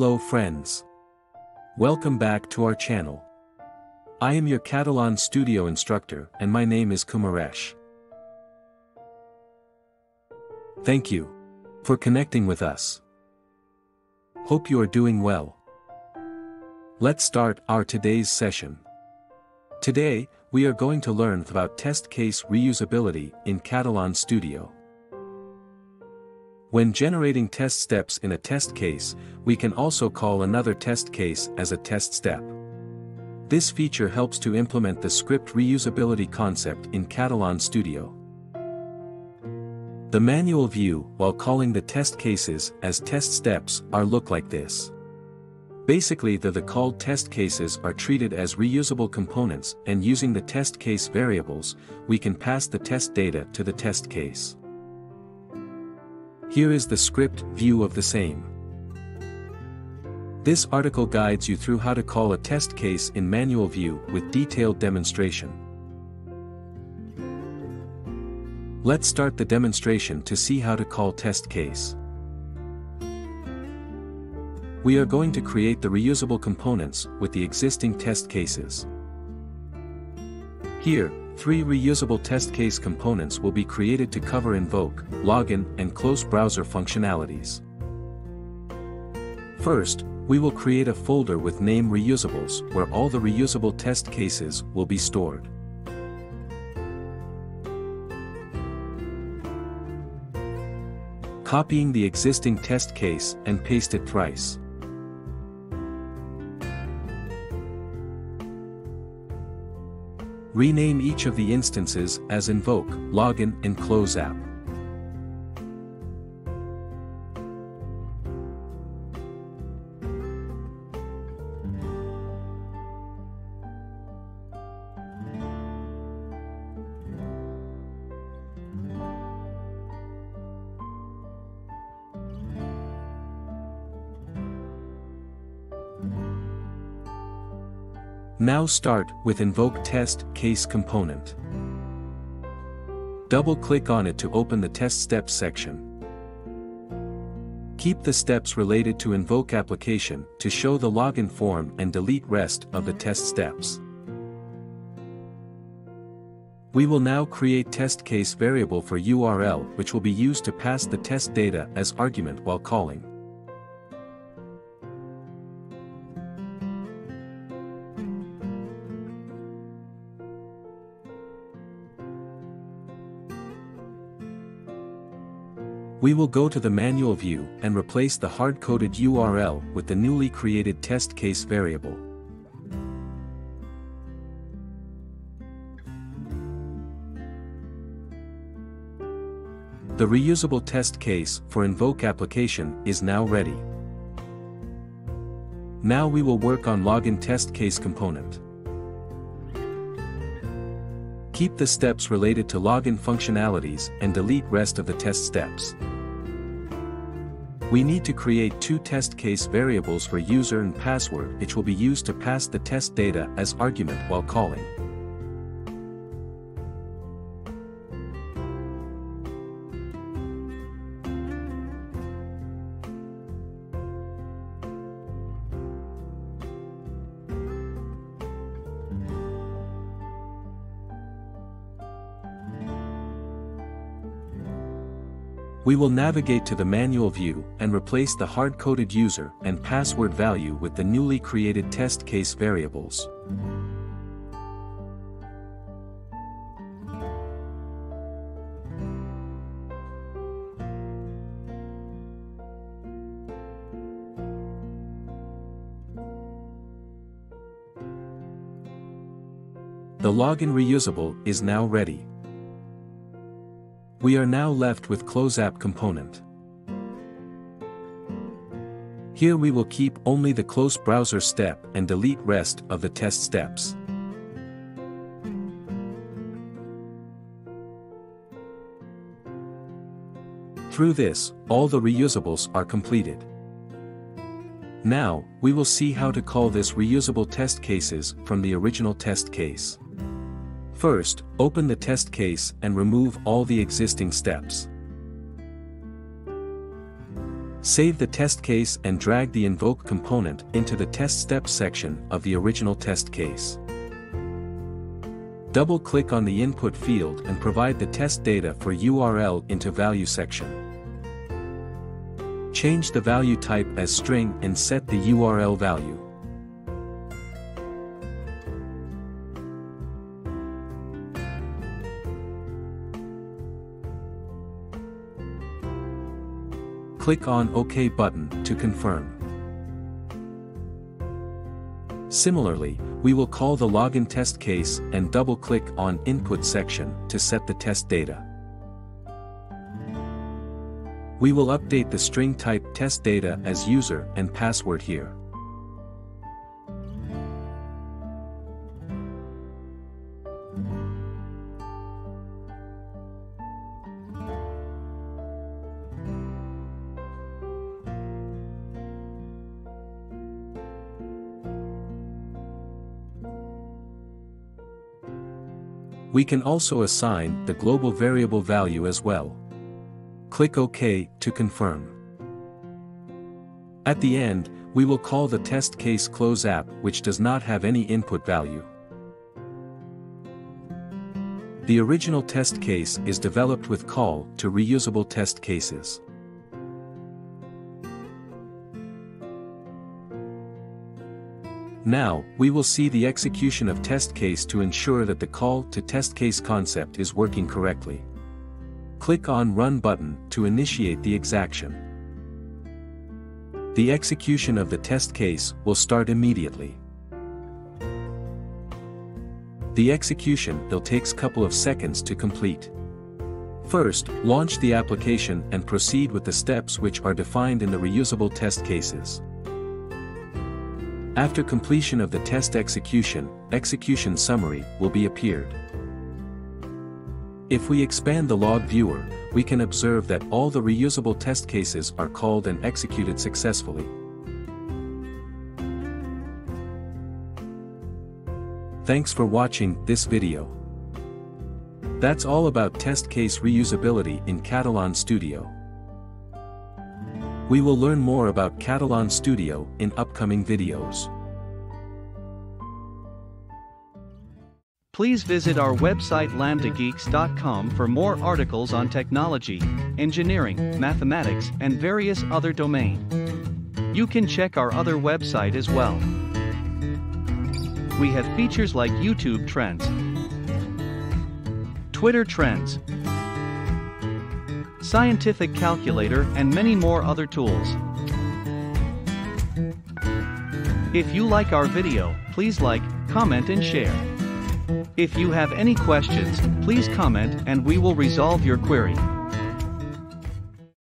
Hello friends. Welcome back to our channel. I am your Katalon studio instructor and my name is Kumaresh. Thank you for connecting with us. Hope you are doing well. Let's start our today's session. Today, we are going to learn about test case reusability in Katalon Studio. When generating test steps in a test case, we can also call another test case as a test step. This feature helps to implement the script reusability concept in Katalon Studio. The manual view, while calling the test cases as test steps, are look like this. Basically the, the called test cases are treated as reusable components and using the test case variables, we can pass the test data to the test case. Here is the script view of the same. This article guides you through how to call a test case in manual view with detailed demonstration. Let's start the demonstration to see how to call test case. We are going to create the reusable components with the existing test cases. Here, Three reusable test case components will be created to cover invoke, login, and close browser functionalities. First, we will create a folder with name reusables where all the reusable test cases will be stored. Copying the existing test case and paste it thrice. Rename each of the instances as invoke, login and close app. Now start with invoke test case component. Double-click on it to open the test steps section. Keep the steps related to invoke application to show the login form and delete rest of the test steps. We will now create test case variable for URL which will be used to pass the test data as argument while calling. We will go to the manual view and replace the hard-coded URL with the newly created test case variable. The reusable test case for Invoke application is now ready. Now we will work on login test case component. Keep the steps related to login functionalities and delete rest of the test steps. We need to create two test case variables for user and password which will be used to pass the test data as argument while calling. We will navigate to the manual view and replace the hard-coded user and password value with the newly created test case variables. The login reusable is now ready. We are now left with close app component. Here we will keep only the close browser step and delete rest of the test steps. Through this, all the reusables are completed. Now, we will see how to call this reusable test cases from the original test case. First, open the test case and remove all the existing steps. Save the test case and drag the invoke component into the test steps section of the original test case. Double-click on the input field and provide the test data for URL into value section. Change the value type as string and set the URL value. Click on OK button to confirm. Similarly, we will call the login test case and double-click on Input section to set the test data. We will update the string type test data as user and password here. We can also assign the global variable value as well. Click OK to confirm. At the end, we will call the test case close app which does not have any input value. The original test case is developed with call to reusable test cases. Now, we will see the execution of test case to ensure that the call to test case concept is working correctly. Click on Run button to initiate the execution. The execution of the test case will start immediately. The execution will takes couple of seconds to complete. First, launch the application and proceed with the steps which are defined in the reusable test cases. After completion of the test execution, execution summary will be appeared. If we expand the log viewer, we can observe that all the reusable test cases are called and executed successfully. Thanks for watching this video. That's all about test case reusability in Katalon Studio. We will learn more about Katalon Studio in upcoming videos. Please visit our website lambdageeks.com for more articles on technology, engineering, mathematics, and various other domain. You can check our other website as well. We have features like YouTube Trends, Twitter Trends, Scientific Calculator and many more other tools. If you like our video, please like, comment and share. If you have any questions, please comment and we will resolve your query.